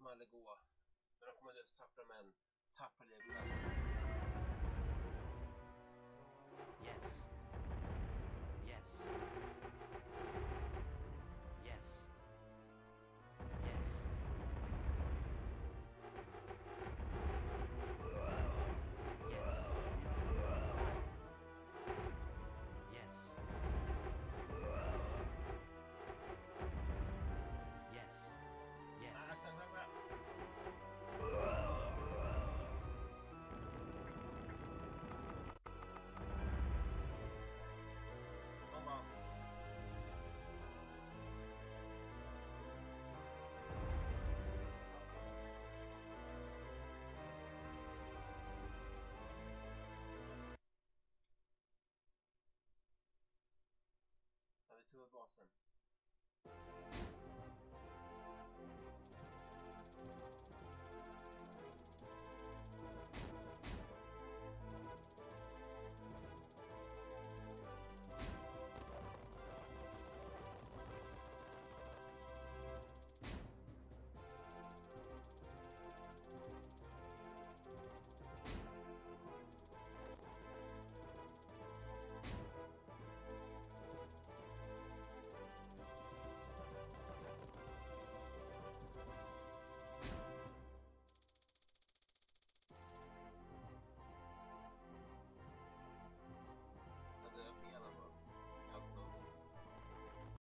kommer aldrig gå. Men de kommer lösa tappra män. Tappra Legolas. to a person.